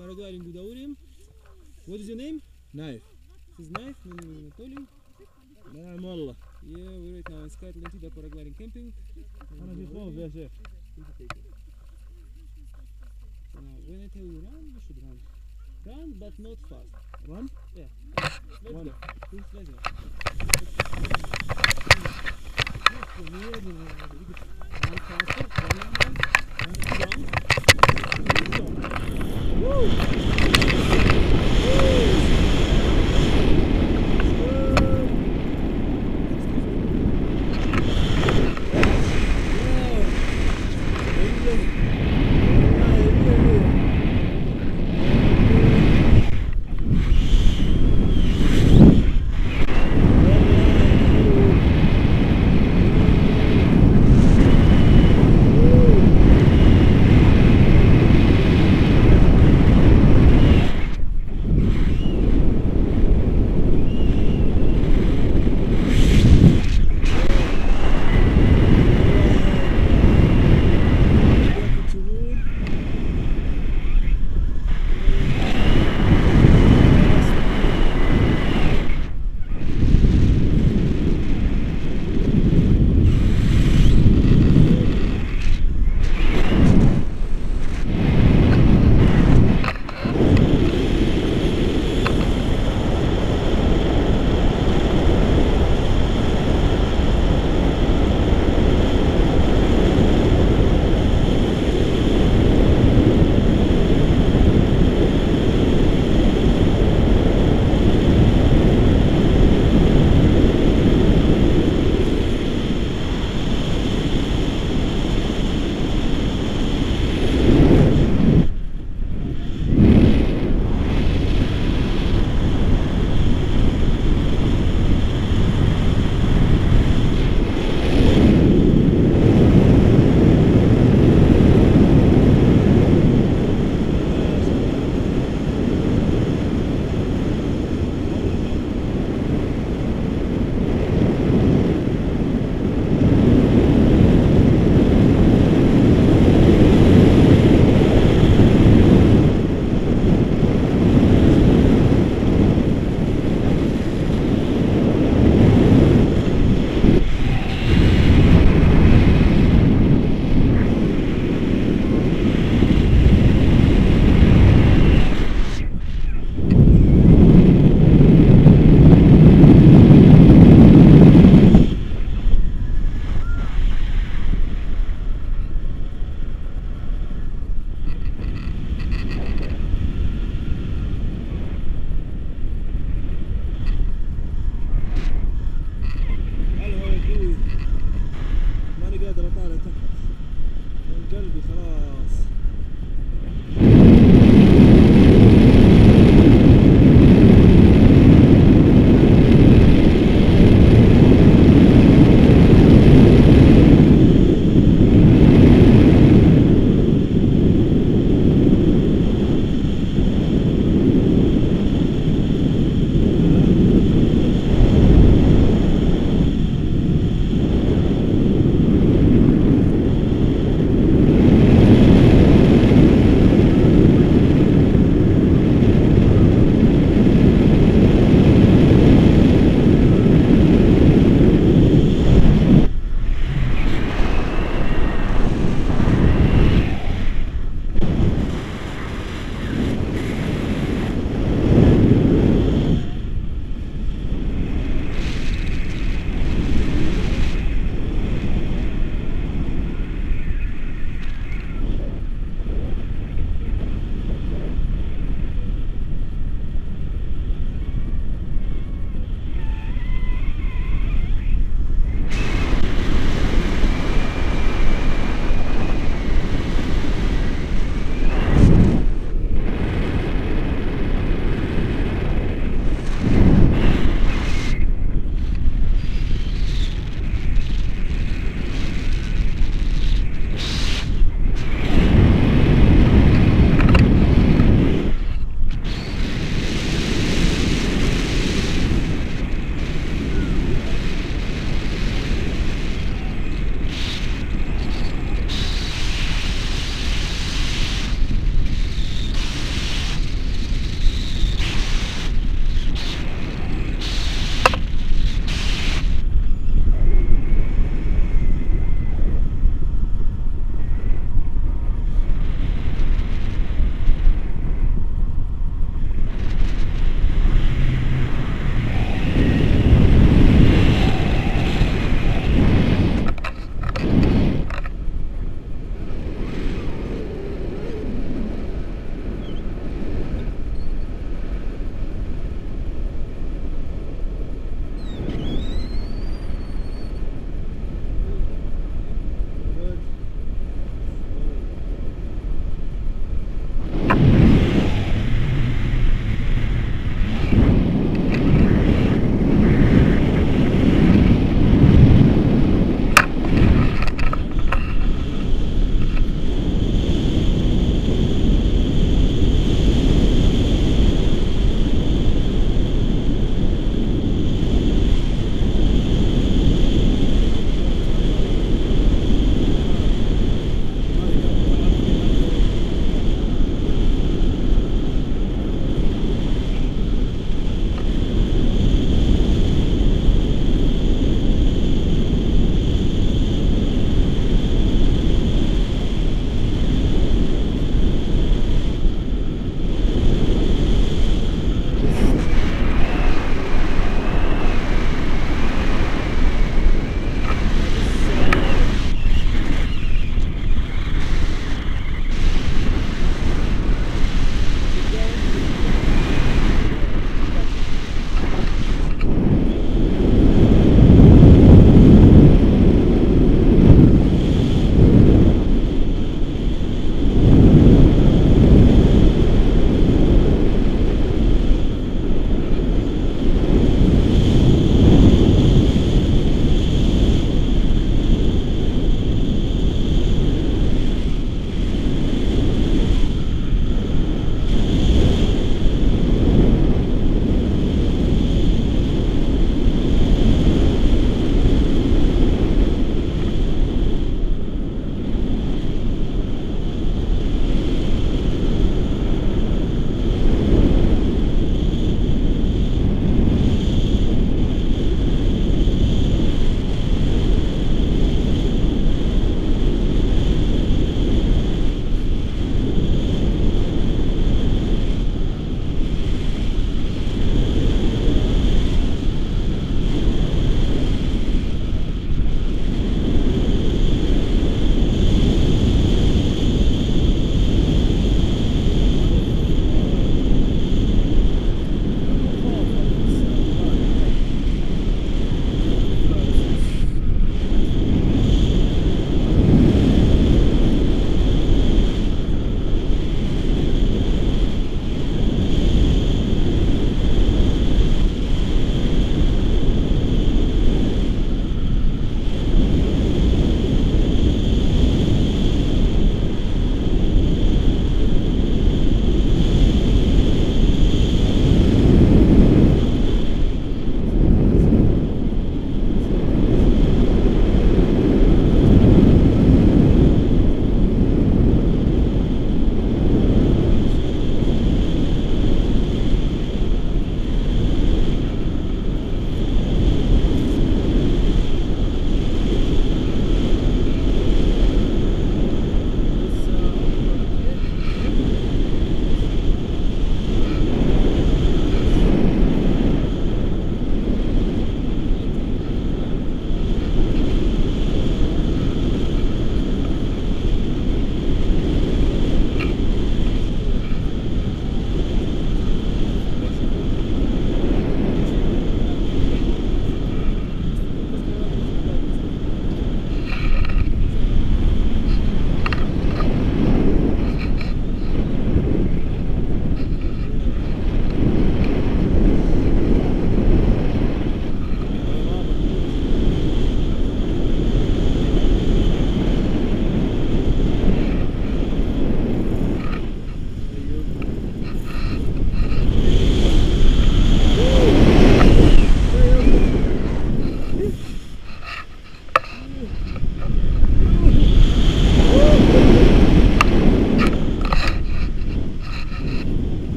Paragliding to the What is your name? Knife. This is Knife, my name is Anatoly. And I'm Mullah. Yeah, we're right now in SkyAtlantida paragliding camping. Now, when I tell you run, you should run. Run, but not fast. Run? Yeah. Let's One. go. Please, let's go. Let's go. Let's go. Woo. Woo.